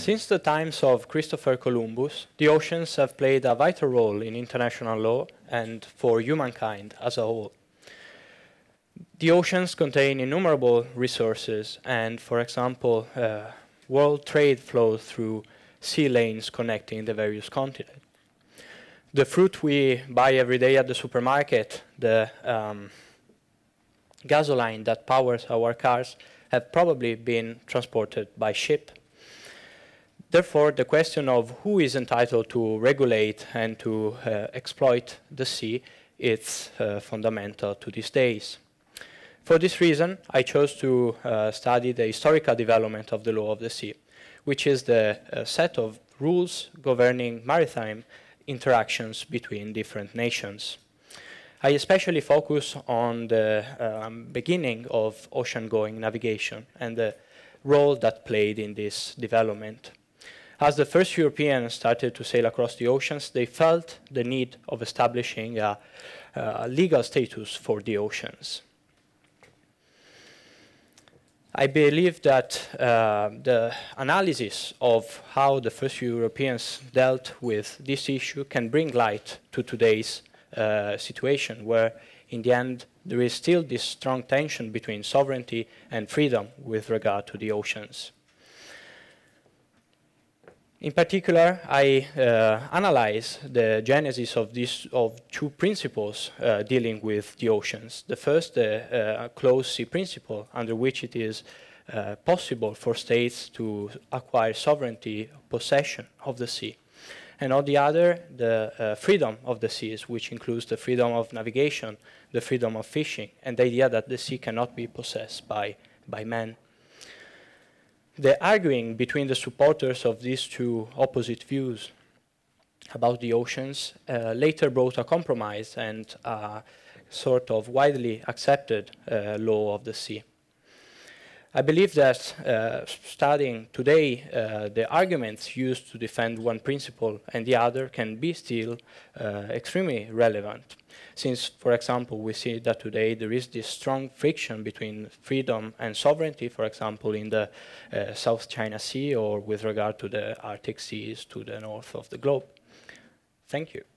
Since the times of Christopher Columbus, the oceans have played a vital role in international law and for humankind as a whole. The oceans contain innumerable resources and, for example, uh, world trade flows through sea lanes connecting the various continents. The fruit we buy every day at the supermarket, the um, gasoline that powers our cars, have probably been transported by ship. Therefore, the question of who is entitled to regulate and to uh, exploit the sea is uh, fundamental to these days. For this reason, I chose to uh, study the historical development of the law of the sea, which is the uh, set of rules governing maritime interactions between different nations. I especially focus on the um, beginning of ocean-going navigation and the role that played in this development. As the first Europeans started to sail across the oceans, they felt the need of establishing a, a legal status for the oceans. I believe that uh, the analysis of how the first Europeans dealt with this issue can bring light to today's uh, situation, where in the end there is still this strong tension between sovereignty and freedom with regard to the oceans. In particular, I uh, analyze the genesis of these of two principles uh, dealing with the oceans. The first, the uh, closed sea principle, under which it is uh, possible for states to acquire sovereignty, possession of the sea. And on the other, the uh, freedom of the seas, which includes the freedom of navigation, the freedom of fishing, and the idea that the sea cannot be possessed by, by man the arguing between the supporters of these two opposite views about the oceans uh, later brought a compromise and a sort of widely accepted uh, law of the sea. I believe that uh, studying today uh, the arguments used to defend one principle and the other can be still uh, extremely relevant. Since, for example, we see that today there is this strong friction between freedom and sovereignty, for example, in the uh, South China Sea or with regard to the Arctic seas to the north of the globe. Thank you.